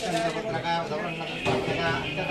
చంద్రపత్రక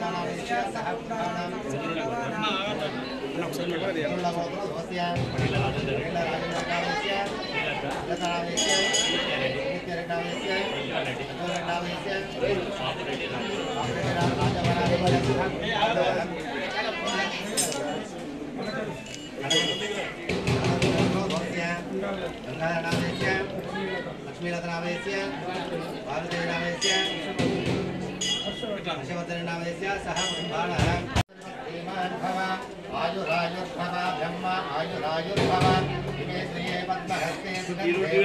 बाबानामस्य नामस्य अच्युतनामस्य सह लक्ष्मीरथनामयस्य भारतीयनामयस्य हर्षवर्धननामयस्य सह बाणः श्रीमान् भव आयुरायुर्भव ब्रह्म आयुरायुर्भव इमे श्रिये पद्महस्ते सुगन्धे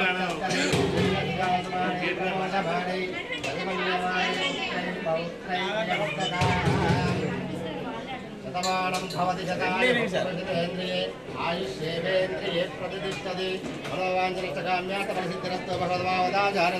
शतमानं भवति शतायुर्वेन्द्रिये आयुष्येवेन्द्रिये प्रतिष्ठति भगवाञ्चनष्टकाम्यार्थफलसिद्धिरस्तु भगवद्भावदाचार्य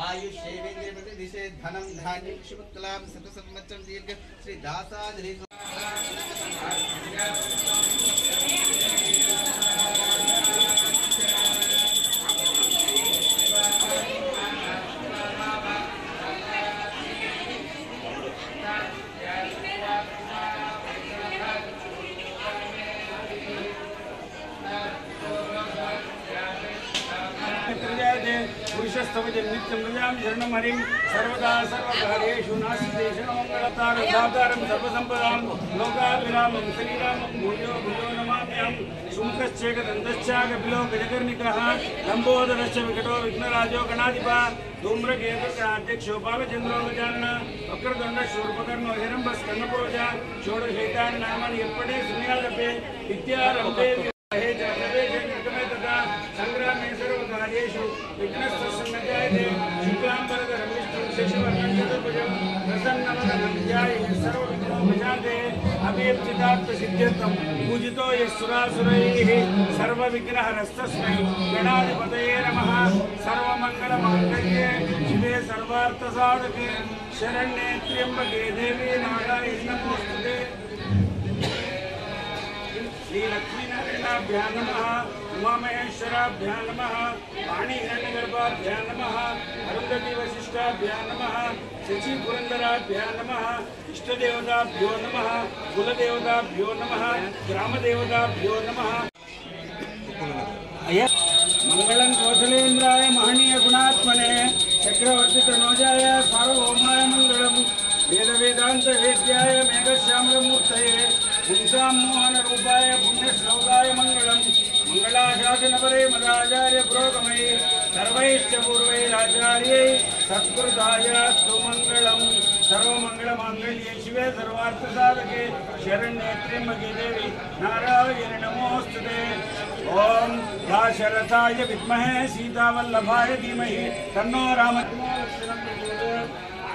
आयुषेवेन्द्रे धान्य धनं धान्यं क्षिमुत्कलां शतसंवत्सरं दीर्घ। श्रीदासाजलेषु ईशस्तवज नित्यं भजामि शरणं हरिं सर्वदा सर्वकार्येषु नास्तिदेशं मङ्गलतारं दातारं सर्वसम्पदां, लोकाभिरामं, श्रीरामं, भूयो भूयो नमाम्यहं। सुमुखश्चेकदन्तश्चाकपिलोकजकर्णिकः लम्बोदरश्च विकटो विघ्नराजो गणाधिपा धूम्रकेतुराध्यक्षो बालचन्द्रो गजानन वक्रदण्ड शूर्पकर्णो हिरम्बस् कर्णपूज षोडशैतान् नामानि यप्पडे सुनियालपे विद्यारम्भे हे जगवे जगमे तथा सङ्ग्रामे सर्वकार्येषु विघ्नस्तस्य विघ्नस्तसन्नजायते शुक्लाम्बरधरं विष्णुं शशिवर्णं चतुर्भुजं प्रसन्नवदनं ध्याये सर्वविघ्नोपशान्ते अभीप्सितार्थसिद्ध्यर्थं पूजितो शिवे सर्वार्थसाधके। शरण्ये त्र्यम्बके देवी नारायणी नमोऽस्तुते श्री लक्ष्मीनारायणाभ्यां नमः उमामहेश्वराभ्यां नमः वाणीहिरण्यगर्भाभ्यां नमः अरुन्धती वसिष्ठाभ्यां नमः शचीपुरन्दराभ्यां नमः इष्टदेवताभ्यो नमः कुलदेवताभ्यो नमः ग्रामदेवताभ्यो नमः। कौशलेन्द्राय महनीय गुणात्मने चक्रवर्ती तनोजाय सार्वभौमाय मङ्गलम् वेद वेदांत वेद्याय मेघश्यामलमूर्तये पुंसां मोहनरूपाय पुण्यश्लोकाय मङ्गलम्। मङ्गलाशासनपरे मदाचार्य पुरोगमये सर्वैश्च पूर्वैराचार्यै सत्कृताय सुमङ्गलम्। सर्वमङ्गलमाङ्गल्ये शिवे सर्वार्थसाधके शरण्ये त्र्यम्बके देवी नारायण नमोऽस्तुते। ॐ दाशरथाय विद्महे सीतावल्लभाय धीमहि तन्नो राम।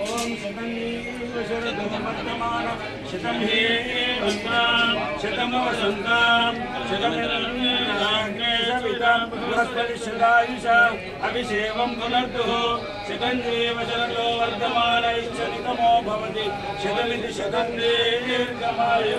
ఓం శతమీశ్వరమాన శతం హే భద్రాం శతమవసంతాం శతమేషాయుష అభిషేకం పునర్దు శతందేవ శరతో వర్ధమాన ఇచ్చ నితమో భవతి శతమితి శతం దీర్ఘమాయు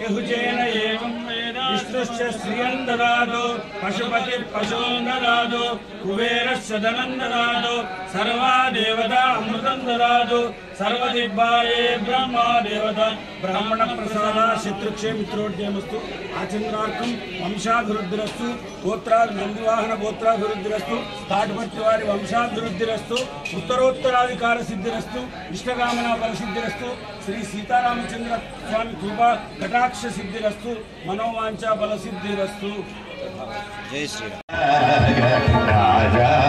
యహుచేన ఏం విష్ణుశ్చ శ్రియం దాదు పశుపతి పశూన్ దాదు కుబేరశ్చ ధనం దాదు సర్వా దేవతా అమృతం దాదు सर्वदिब्बाये ब्रह्मा देवता ब्राह्मणप्रसादा शत्रुक्षेमित्रोड्यमस्तु आचन्द्रार्थं వంశాభివృద్ధిరస్తు గోత్రాది నందివాహన గోత్రాభివృద్ధిరస్తు తాటిపత్రి వారి వంశాభివృద్ధిరస్తు ఉత్తరోత్తరాధికార సిద్ధిరస్తు ఇష్టకామనా బలసిద్ధిరస్తు శ్రీ సీతారామచంద్ర స్వామి కృపా కటాక్ష సిద్ధిరస్తు మనోవాంఛా బలసిద్ధిరస్తు రాజా సన్నుదుని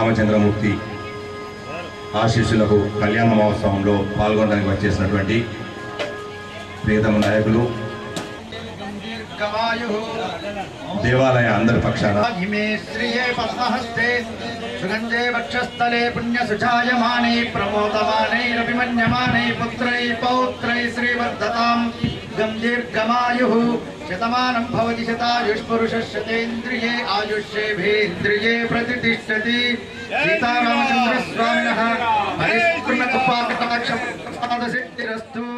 రామచంద్రమూర్తి ఆశీస్సులకు కళ్యాణ మహోత్సవంలో పాల్గొనడానికి వచ్చేసినటువంటి ప్రియతమ నాయకులు దేవాలయ అందరి పక్షాన. సుగంధే వక్షస్థలే పుణ్యసుచాయమానై ప్రమోదమానైరభిమన్యమానై పుత్రై పౌత్రై శ్రీవర్ధతాం గంధీర్గమాయు शतमानं भवति शतायुष्पुरुषः शतेन्द्रिये आयुष्येभेन्द्रिये प्रतिष्ठति। सीतारामचन्द्रस्वामिनः। परिपूर्णकृपाकटाक्षं पादसिद्धिरस्तु